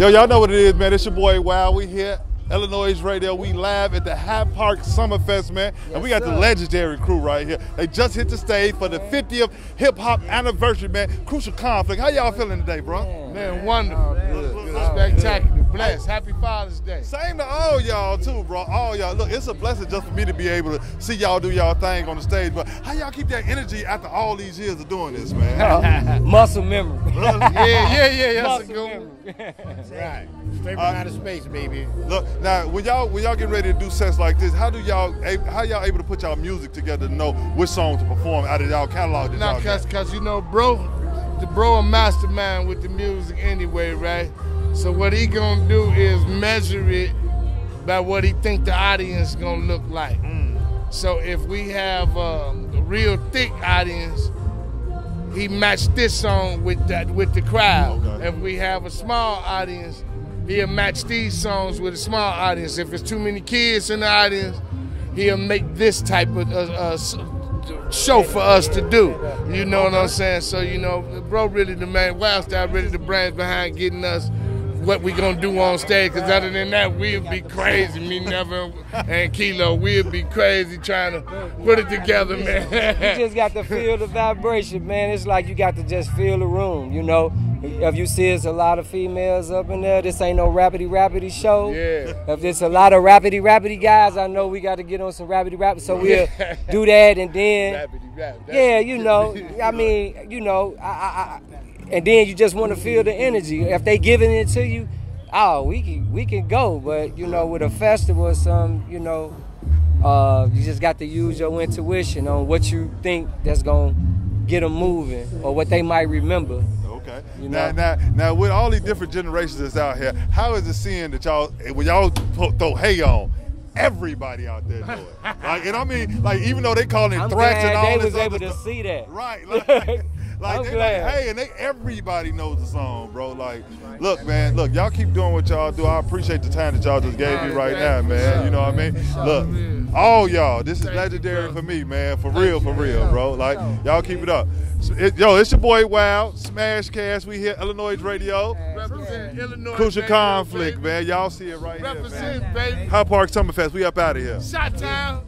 Yo, y'all know what it is, man. It's your boy Wow. We here, iLLANOiZE Radio. We live at the Hyde Park Summerfest, man. and we got the legendary crew right here. They just hit the stage for the 50th hip hop anniversary, man. Crucial conflict. How y'all feeling today, bro? Man, wonderful. Spectacular. Blessed. Happy Father's Day. Same to all y'all too, bro. All y'all. Look, it's a blessing just for me to be able to see y'all do y'all thing on the stage. But how y'all keep that energy after all these years of doing this, man? Muscle memory. Yeah, yeah, yeah. That's a Muscle good memory. one. Right. Straight from Uh, outer space, baby. Look, now when y'all when y'all getting ready to do sets like this, how do y'all how y'all able to put y'all music together to know which song to perform out of y'all catalog? Now, y'all cause, cause you know, bro, the bro a mastermind with the music anyway, right? So what he gonna do is measure it by what he think the audience gonna look like. So if we have um, a real thick audience, he matched this song with that with the crowd. Okay. If we have a small audience, he'll match these songs with a small audience. If it's too many kids in the audience, he'll make this type of uh, uh, show for us to do. You know what I'm saying? So you know, bro, really the man, Wild Style, really the brains behind getting us what we gonna do on stage. Cause other than that, we'll be crazy. Me, never, and Kilo, we'll be crazy trying to put it together, man. you just got to feel the vibration, man. It's like you got to just feel the room, you know. If you see it's a lot of females up in there, this ain't no rapidy rapidy show. Yeah. If there's a lot of rapidy rapidy guys, I know we got to get on some rapidy rapidy. So we'll do that and then. Rapidy rap. Yeah, you know. I mean, you know, I, I, I, and then you just want to feel the energy. If they giving it to you, oh, we can we can go. But you know, with a festival or some, you know, uh, you just got to use your intuition on what you think that's gonna get them moving or what they might remember. Okay. You now, know? now, now, with all these different generations that's out here, how is it seeing that y'all when y'all th- throw hay on? Everybody out there do it. Like, and I mean, like, even though they calling it I'm thrash and all they was other able to stuff. see that. Right. Like, like I'm they glad. like, hey, and they everybody knows the song, bro. Like, look, man, look, y'all keep doing what y'all do. I appreciate the time that y'all just gave me right now, man. You know what I mean? Look, all y'all, this is legendary for me, man. For real, for real, bro. Like, y'all keep it up. So, it- yo, it's your boy Wow, Smash Cast. We here, iLLANOiZE Radio. Represent Illinois. Crucial baby, conflict, baby. man. Y'all see it right here, man. Represent, baby. Hyde Park Summerfest. We up out of here. Shot town.